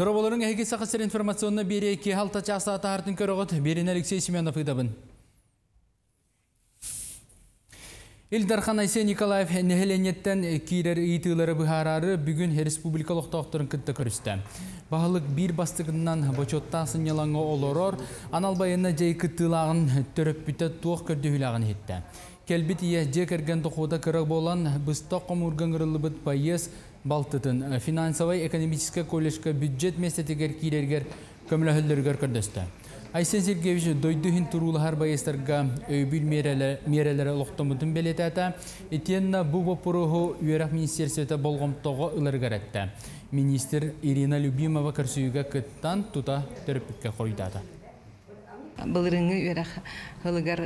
Дораболарын әйге сақысыр информационны бере ке халта часа атағартын көріғыт Берін Алексей Семенов ыдабын. Илдархан Айсен Николаев нәхеленеттен кейлер ұйтылары бұхарары бүгін республикалық тоқтырын күтті көрісті. Бағылық бір бастығынан бочотта сынялаңы олорор, аналбайына жай күттілағын түріп бүті туық көрдігілағын етті. Келбит ие же кірген тұқуда кірі болан бұстақ қомырган ғырылыбыт байыз балтытын финансовай экономический колледжка бюджет местетігер кейлергер көмілі көрдісті. Айсен Сергеевич дойдухин турулахар байыстарға өйбіл мерелері лоқтымытын белетәті, етенна бұл вопырығы үйерақ министерсеті болғымтығы ұлырғаретті. Министр Ирина Любимова кірсүйігі күттан тута түріпікке қойдады. Былырыңы үрәх хылыгар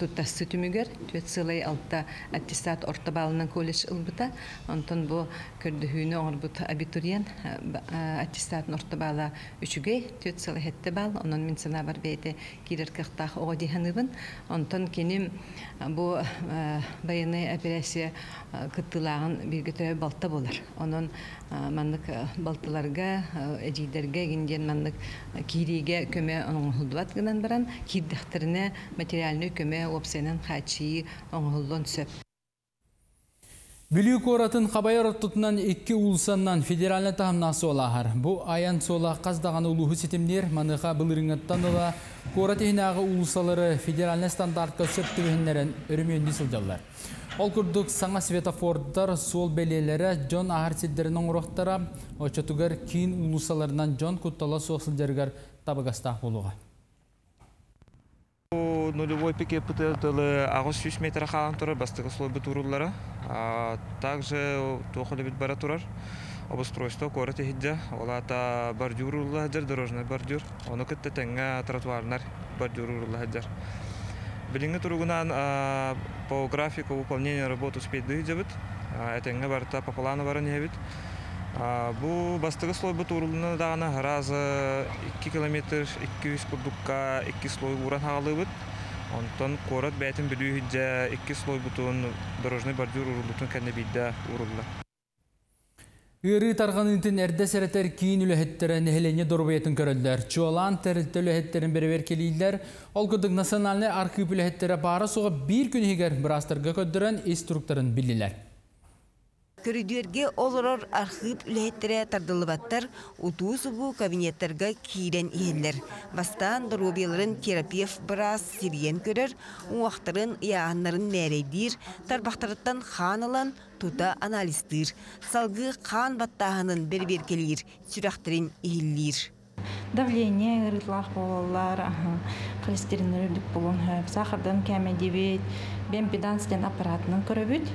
туттасы түмүгер төт сылай алта аттестат орта балынан колледж ылбыта. Онтон бу көрдүхүүнү оңорбут абитуриен аттестатын орта бала үчүгей төт сылай хетте бал. Онон мин сына бар бейте кирер кыхтах ого диханыбын онтон киним бу баяны операция кыттылагын бирге балта болар. Онон маннык балтыларга эжидерге маннык кириге көмө баран кирдехтерине материальный көмө опсенен хачии оңолдон сөп Бүлі коратын қабайыр тұтынан екі ұлсаннан федеральны тағымнасы олағар. Бұ аян сола қаздаған ұлығы сетімдер маныға бұлырыңаттан ола корат ехінағы ұлсалары федеральны стандартқа сөптігінлерін өріменді сылдалар. Ол күрдік саңа светофордар сол белелері Джон Ахарсиддерінің ұрықтара, очатугар кейін ұлысаларынан Джон Куттала соқсылдергар табығастақ болуға. Нулевой пике пытали агос 100 метра халан турар бастыгы слойбы туруллара также тохали бит бара турар. Обустройство корот хиджа олата бордюр урулла хаджар дорожный бордюр. Оны кытты теңге тротуарнар бордюр урулла хаджар билинге туругунан по графику выполнения работы успеть дыйджабыт этеңге барта по плану бара небит Бу бастығы слой бұт урулуна дағана разы 2 километр 200 курдукка 2 слой уран хағалы бұт. Онтон корот бәтін білу хиджа 2 слой бұтын дорожный бордюр урулутын кәнне бейді урулла. Үрі тарғанынтын әрді сәрәтер кейін үліхеттері нәхілене дұрбайетін көрілдер. Чуалан тәрітті үліхеттерін берівер келейлер. Ол күдік национальный архив үліхеттері бары соға бір күн егер бір астырға көддірін инструкторын білілер. Көрүдүерге олорор архив үлэхеттере тардылыбаттар утуу субу кабинеттерге киирен иһеллер. Бастан дорубияларын терапевт бырас сирген көрөр, уақтарын яаннарын мәрейдир, тарбақтарыттан ханылан тута аналистыр. Салгы хан баттаханын бербер келир, сүрәхтерин иһиллир. давление ырытлах болалар холестерин үрдүк болон сахардан кәмедебет бемпедансден аппаратынан көрөбүт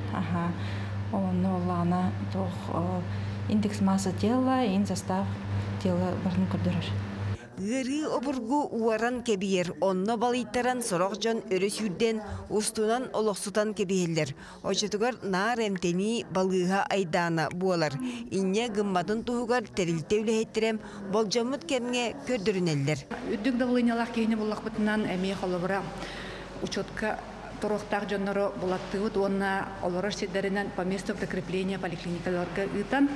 оны олана тох индекс масса тела ин состав тела барын көрдөрөр Гыры обургу уаран кебиер, онно балыйтаран сорок жон өрө сүрден, устунан олоқсутан кебиеллер. Очетугар нар эмтени балыға айдана буалар. Инне гымматын туһугар терилте үлэхеттерем, болжаммут кемге көрдөрүнеллер. Үддүк кейіне бұлақ бұтынан әмей қолыбыра учетка торохтах жонноро булаттыгыт уонна олорор сидеринен по месту прикрепления поликлиникаларга ытан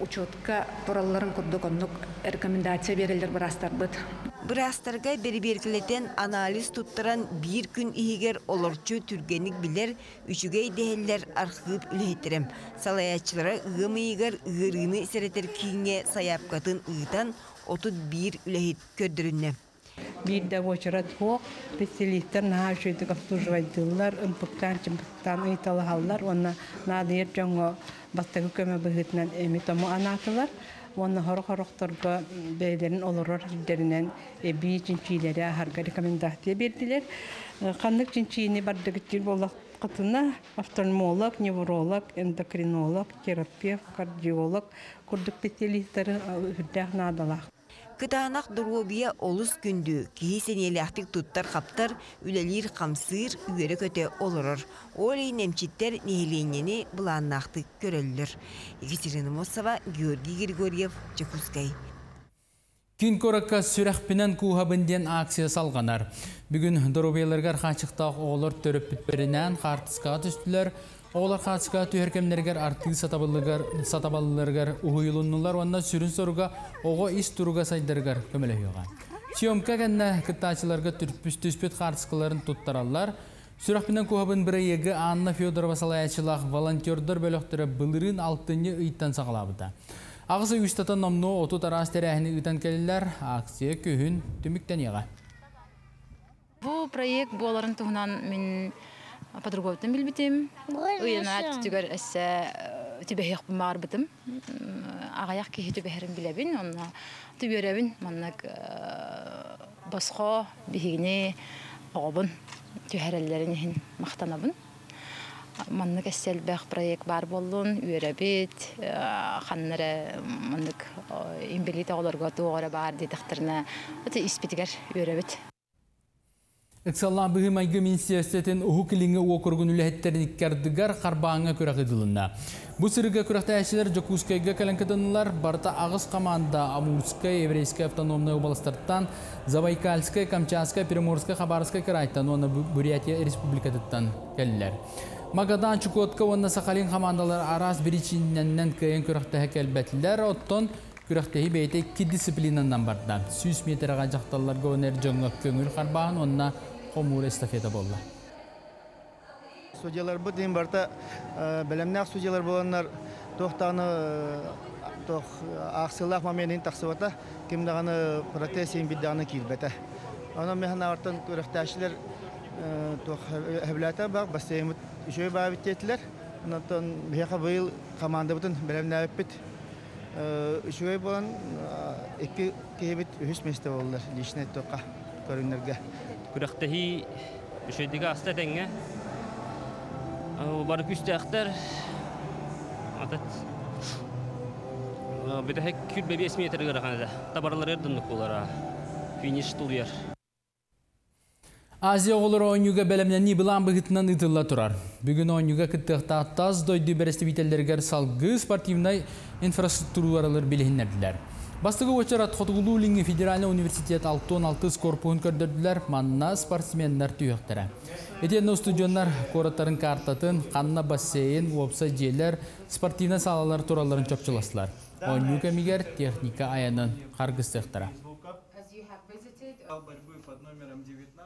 учетка туралларын курдук оннук рекомендация берелер бырастарбыт Бырастарга берберкилетен анализ туттаран бир күн ихигер олорчу түргенік билер үчүгей дехеллер архив үлехеттерем. Салаячылара ығымыйгар ығырыны серетер кийинге саяпкатын ыытан отут бир үлехет көрдөрүнне. Бирде очерат хок, специалисттер наha шөйдік обслуживайдылар, ымпыктан, чымпыктан ыйталы халлар, онна надыр жоңго бастығы көмө бұғытынан эми анатылар. Онна хорох-хорохторга бәйлерин олорор хилдеринен эби чинчилери ахарга рекомендация бердилер. Каннык чинчини бардыгытчил болак кытына офтальмолог, невролог, эндокринолог, терапевт, кардиолог, курдук специалисттары хүрдәк надалах. Кытаанах дурубия олус күндү кии сенеляхтык туттар хаптар үлелир камсыр үйөрө көтө олорор. Олей немчиттер нехиленени буланнахтык көрөллөр. Екатерина Мосова, Георгий Григорьев, Чекускай. Кин коракка сүрәхпінен куһабынден акция салғанар. Бүгін дұрубелерге қачықтақ оғылыр төріп бітперінен қартысқа түстілер. Оғылар қатысқа түйеркемнергер арты сатабалыларгар уйылыннулар, онна сүрін соруға оғы ис тұруға сайдаргар көмелейуға. Сиомка кәнна кыттачыларга түрпүс түспет қартысқыларын туттаралар. Сүрақпінен куабын бірі егі Анна Федорова салаячылақ волонтердер бөліқтірі бұлырын алтыны ұйттан сағалабыда. Ағысы үстатын номну оту тарас тәрәхіні ұйтан кәлілер акция күйін түміктен еға. Бу проект боларын туһунан мен подруговтан билбитим. Уйна түгөр эссе түбәһек бумар битим. Агаяк ки түбәһерин билебин, онна түбәрәбин маннак басқа бихигне огобун түһәрәлләрен хин мактанабын. Маннык эссел бәх проект бар болдун, үйрәбит, ханнары маннык имбелит огларга тугара бар. Өте испитигер үйрәбит. Эксалла бұғы майғы министерстетін ұху кіліңі оқырғын үләхеттерін иккердігер қарбаңа көрәқ еділінна. Бұ сырыға көрәқті әшілер Жокускайға кәлінкетінлар барта ағыз команда Амурская, Еврейская автономная областарттан, Забайкальская, Камчатская, Приморская, Хабаровская крайттан, оны Бурятия республикатыттан кәлілер. Магадан Чукотка, оны Сахалин командалар арас біричиннен кәйін көрәқті әкәлбәтілер, оттон күрәқтәһи бәйте ки дисциплинандан бардан. Сүз метрға жақталларға өнер жоңға көңіл қарбағын, онына Хомур эстафета болла. Судьялар бу дин барта белемнәк судьялар булганнар тохтаны тох аксылах маменин таксыбата ким даганы протесин бидданы килбете. Аны мехна артын күрәхтәшләр тох хәбләтә баг бассейн үшөй бабит тетләр. Онтон бияка быел команда бутын белемнәк бит. Үшөй булган ике кебит үһүс месте булдылар. Лишне тока көрүнөргә. күрәхтәһи үшөйдігі аста тәңге атат күл табарлар ердынлык булара финиш Азия олар ойнуга бәлемнәни билан бігітінен ытылла тұрар. Бүгін ойнуга кіттіқта таз дойды бәресті бітелдергер салғы спортивнай инфраструктуралар білігінерділер. Бастығы очарат Хотгулу Линги Федеральный университет 6-16 корпуын көрдірділер манна спортсменнер түйіқтірі. Етені студионлар кораттарын картатын, қанна бассейн, опса желер, спортивна салалар тураларын чопчыласылар. Ойну кәмігер техника аянын қарғыстықтыра.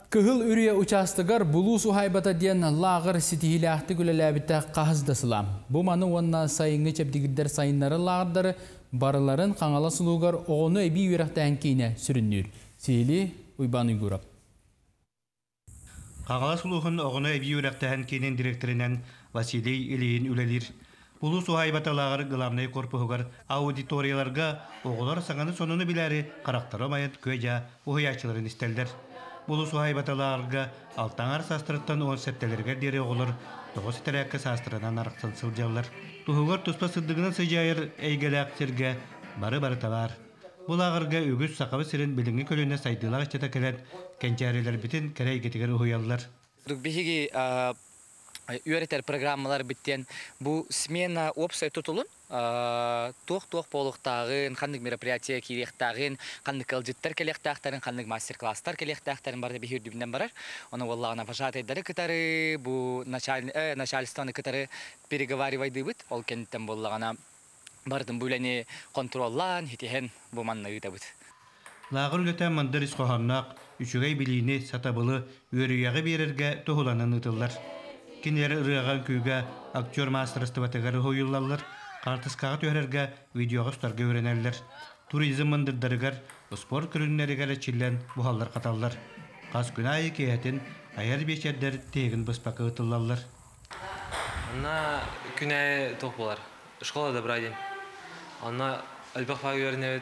Кыһыл үрие участыгар булу сухайбата диен лагыр ситихилахты күлеләбитә қағыздасыла. Бу маны онна сайыңы чепдигиддер сайыннары лагырдары барыларын қаңала сулугар оғыны әбі үйрақтан кейіне сүріннүр. Сейли Уйбан Уйгурап. Қаңала сулуғын оғыны әбі үйрақтан кейінен директоринен Василий Илейін үлелер. Булу сухайбаталағыр ғыламнай корпуғығар аудиторияларға оғылар саңаны сонуны біләрі қарақтары майын көйжа ұхыячыларын істелдер. Булу сухайбаталағырға алтаңар састырыттан он сәттелерге дере оғылар тоғыз тәрәккі састырынан арықтан сылжалар. Тухугар туспа сыддыгынан сыжайыр әйгеләк сирге бары-бары табар. Бұл ағырға үгіз сақабы сирин біліңі көліне сайдылақ чета келет кенчәрелер бітін кәрей кетігер ұхуялар. Үйретер программалар биттен бу смена опция тутулун туох-туох полуқтағын, қандық мероприятия керектағын, қандық кылжыттар келектақтарын, қандық мастер-класстар келектақтарын барды бихир дүбінен барар. Оны валлағына пожатайдары кытары, бу начальствоны кытары переговаривайды бит, ол кенттен боллағына бардым бүләне контроллан, хитихен бу манна ыта бит. Лағыр көтен мандыр исқоғаннақ, үшігей білейіне сатабылы өрияғы берерге тұхыланын ұтылар. Кинер ырыған күйге актер мастерысты батығары хойылалар, Картыскаға төхерерге видеоға ұстарға өренерлер. Туризм мындырдарыгар, спорт күрінлерігер чиллен бұхаллар қаталлар. Қас күн айы кейетін аяр бешердер тегін бұспақы ұтылалар. Ана күн айы тоқ болар. Школада брадин. Ана әлбақфа үйеріне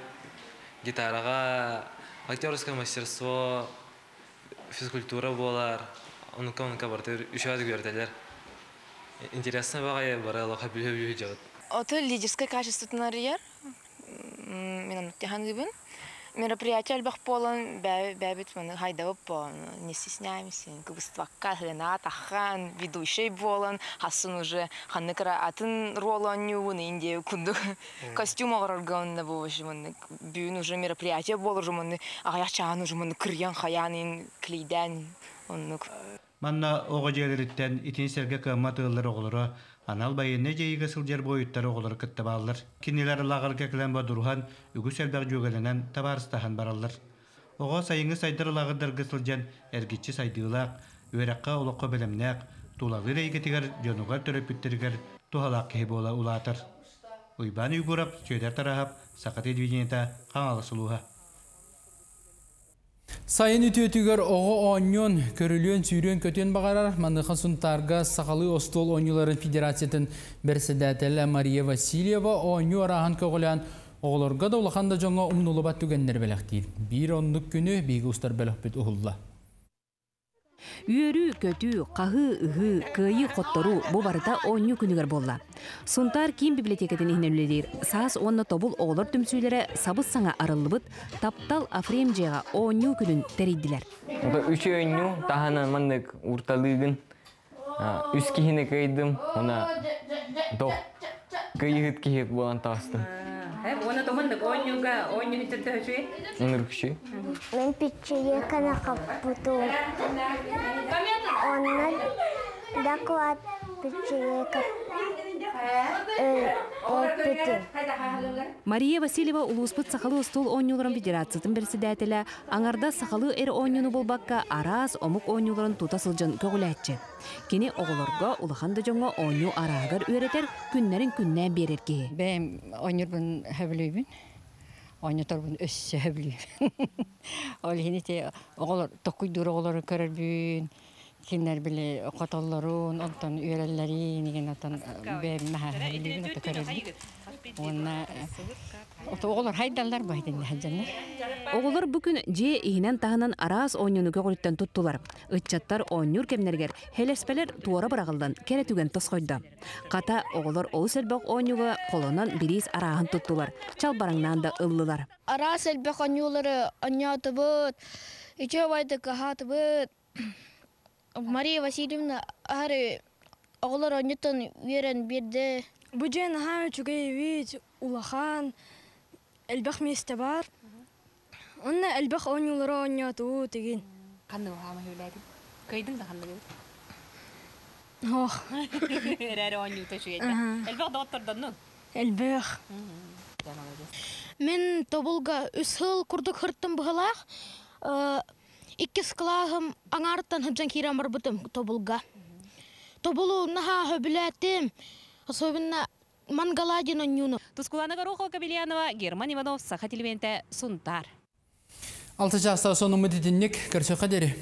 гитараға, актерское мастерство, физкультура болар. Онука-онука барды үшәді көрділер. Интересно бағай бары алақа біле-біле жауыд. Оты лидерское качество рияр. Мен оттяхан гибин. Мероприятие албах полон бәбит мен хайдабып по не стесняемся. Кыбыствакка хрена тахан ведущий болон хасын уже ханныкара атын ролон нювын инде кунду костюм огорган на бовыш мен бюн уже мероприятие болыр мен аяк чаан уже мен кырьян хаянин клейден оннук Манна оға жерлеріттен итин серге кымма тыыллар оғылыры, анал байыны жейігі сылжар бойыттары оғылыр кітті балылар. Кинелер лағыр кәкілен бадурхан, үгі сәлбәқ жөгеленен табарыстахан баралар. Оға сайыңы сайдар лағырдырғы сылжан әргітчі сайдыылақ, өрәққа олыққа білімнәқ, тулағы рейгетігер, жонуға төрөпүттіргер, тухалақ кеһи бола улатыр. Уйбан үйгурап, сөйдер тарахап, сақаты движениета қаңалы сұлуға. Сайын үтөтүгөр оғы оңнон көрілген сүйрен көтен бағарар маныха сунтарга сақалы остол оңныларын федерациятын берседәтелі Мария Васильева оңну арахан көғылян оғыларға да улаханда жоңа умнулы бат түгеннер белектейір. Бір онлық күні бейгі ұстар белекпет ұғылла. Үйөрү көтү, қағы, ыһы, кыйы қоттору бу барыта оңню күнігер болла. Сунтар ким библиотекатын ихнелелер. Саас онна тобул оғлар түмсүйлері сабыз саңа арылыбыт, таптал афрем жеға оңню күнін терейділер. Үш өңню тахана мандык урталыгын үс кихине кайдым, она дох кыйыгыт кихет болан. Оны. Мен пичеге кана каппуту. Оннан доклад пичеге Мария Васильева улуспыт сахалы стол оңнюларын федерациятын берседәтеле, аңарда сахалы эр оңнюну болбакка арас омук оңнюларын тута сылжын көгүләтче. Кини оголорго улаханда жоңго оңню арагар үйретер күннәрин күннән берерге. Бәм оңнюрбын хөбүлөйбүн. Оңнюторбун өссө хөбүлөйбүн. Ол оголор токуйдур оголор көрөрбүн. Кинер биле котоллорун онтон үйреллерин деген отон бем махалилин ото көрөбүт онна оголор хайдаллар байдын хаджанна Оголор бүкүн же ихинен тахынан араас оңнюнуга голуттан туттулар. Ыччаттар оңнюр кемнергер хелеспелер туора барагылдан керетүген тосхойда. Ката оголор ол селбек оңнюга колонан бирис араахан туттулар. Чал бараңнан да ыллылар. Арас элбек оңнюлары оңнятыбыт, иче байды кахатыбыт. Мария Васильевна ары оғылар оңнютын үйерен берді. Бұджен ха чугай улахан элбек месте бар. Онна элбек оңнюлары оңняту деген. Хама хөләди? Да Ох. Ну? Элбек. Мен тобулга үс хыл курдук хырттым бұғылақ. Иккис кылағым аңарттан хыджан кирам барбытым тобулга. Тобулу наха хөбіләтім. Особенно мангаладин онюну. Тускулана Горохова Кабельянова, Герман Иванов, Саха Телевенте, Сунтар. Алты жастағы соны мүдетіннік көрсі қадері.